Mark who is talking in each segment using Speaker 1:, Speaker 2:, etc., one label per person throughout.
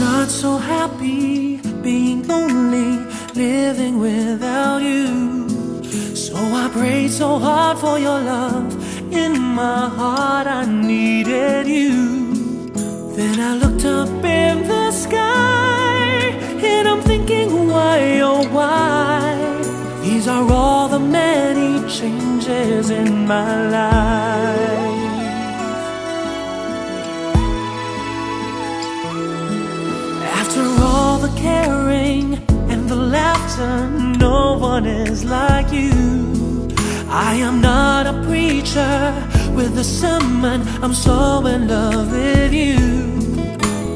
Speaker 1: not so happy being lonely, living without you. So I prayed so hard for your love. In my heart, I needed you. Then I looked up in the sky, and I'm thinking, why, oh, why? These are all the many changes in my life. After all the caring and the laughter, no one is like you. I am not a preacher with a sermon, I'm so in love with you.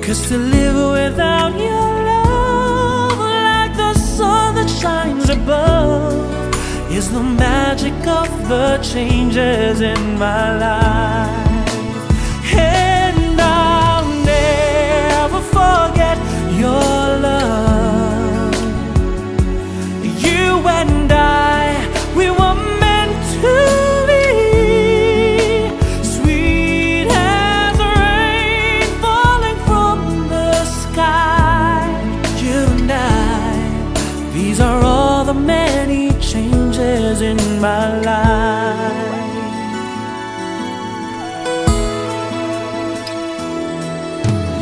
Speaker 1: Cause to live without your love, like the sun that shines above, is the magic of the changes in my life. These are all the many changes in my life.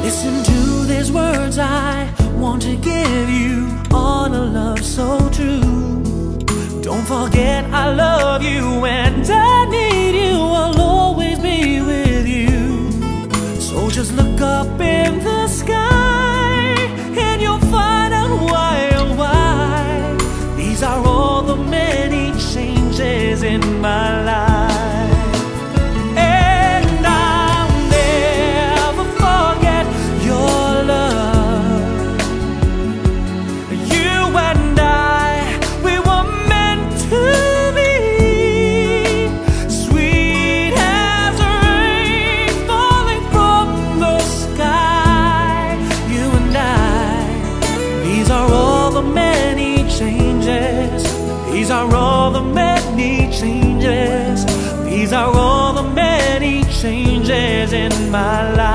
Speaker 1: Listen to these words I want to give you on a love so true. Don't forget I love These are all the many changes. These are all the many changes in my life.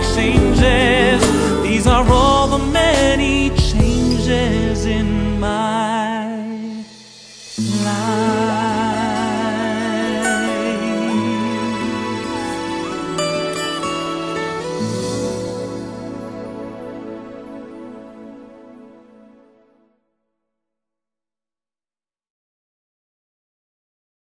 Speaker 1: The